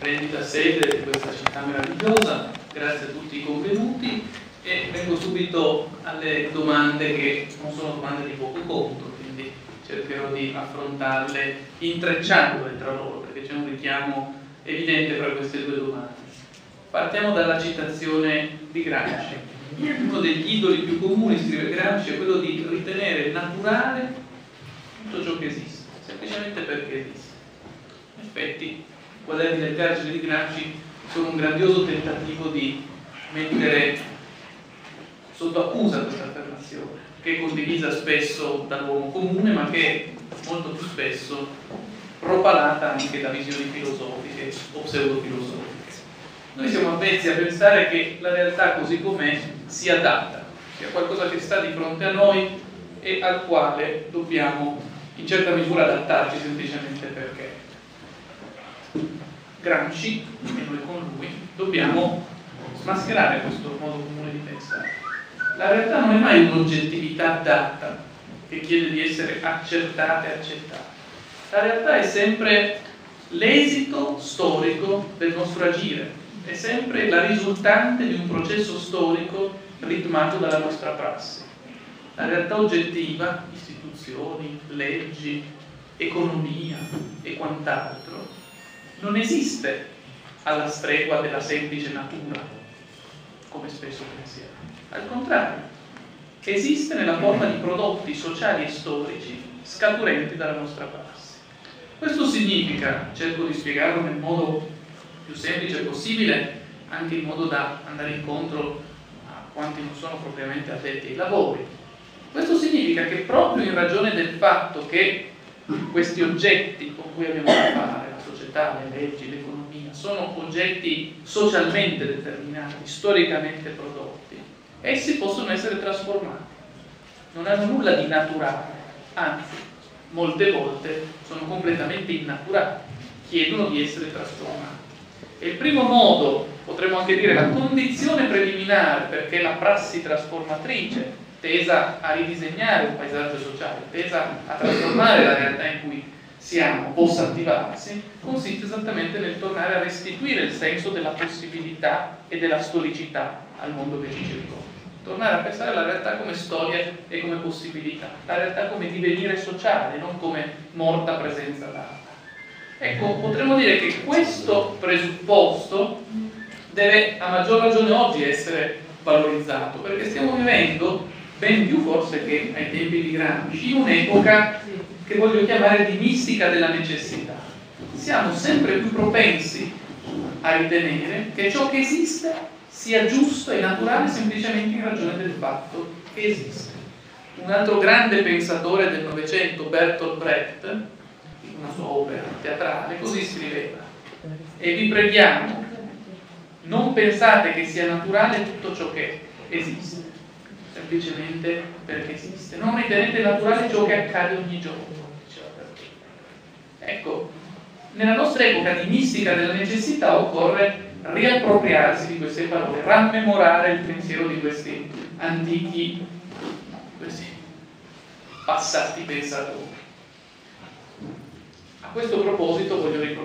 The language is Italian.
splendida sede di questa città meravigliosa, grazie a tutti i convenuti e vengo subito alle domande che non sono domande di poco conto, quindi cercherò di affrontarle intrecciandole tra loro perché c'è un richiamo evidente fra queste due domande. Partiamo dalla citazione di Gramsci. Uno degli idoli più comuni, scrive Gramsci, è quello di ritenere naturale tutto ciò che esiste, semplicemente perché esiste. In effetti, quaderni del carcere di Gramsci sono un grandioso tentativo di mettere sotto accusa questa affermazione, che è condivisa spesso dall'uomo comune, ma che molto più spesso propalata anche da visioni filosofiche o pseudofilosofiche. Noi siamo avvezzi a pensare che la realtà così com'è sia data, sia qualcosa che sta di fronte a noi e al quale dobbiamo in certa misura adattarci semplicemente perché Gramsci, e noi con lui, dobbiamo smascherare questo modo comune di pensare. La realtà non è mai un'oggettività data che chiede di essere accertata e accettata. La realtà è sempre l'esito storico del nostro agire, è sempre la risultante di un processo storico ritmato dalla nostra prassi. La realtà oggettiva, istituzioni, leggi, economia e quant'altro, non esiste alla stregua della semplice natura, come spesso pensiamo. Al contrario, esiste nella forma di prodotti sociali e storici scaturenti dalla nostra prassi. Questo significa, cerco di spiegarlo nel modo più semplice possibile, anche in modo da andare incontro a quanti non sono propriamente addetti ai lavori. Questo significa che proprio in ragione del fatto che questi oggetti con cui abbiamo a fare, società, le leggi, l'economia, sono oggetti socialmente determinati, storicamente prodotti, essi possono essere trasformati. Non hanno nulla di naturale, anzi, molte volte sono completamente innaturali, chiedono di essere trasformati. E il primo modo, potremmo anche dire la condizione preliminare perché la prassi trasformatrice, tesa a ridisegnare un paesaggio sociale, tesa a trasformare la realtà in cui siamo, possa attivarsi, consiste esattamente nel tornare a restituire il senso della possibilità e della storicità al mondo che ci circonda. Tornare a pensare alla realtà come storia e come possibilità, la realtà come divenire sociale, non come morta presenza d'arte. Ecco, potremmo dire che questo presupposto deve a maggior ragione oggi essere valorizzato, perché stiamo vivendo, ben più forse che ai tempi di Gramsci, in un'epoca che voglio chiamare di mistica della necessità. Siamo sempre più propensi a ritenere che ciò che esiste sia giusto e naturale semplicemente in ragione del fatto che esiste. Un altro grande pensatore del Novecento, Bertolt Brecht, una sua opera teatrale, così scriveva. E vi preghiamo, non pensate che sia naturale tutto ciò che esiste, semplicemente perché esiste. Non ritenete naturale ciò che accade ogni giorno, Ecco, nella nostra epoca di mistica della necessità occorre riappropriarsi di queste parole, rammemorare il pensiero di questi antichi, questi passati pensatori. A questo proposito voglio ricordare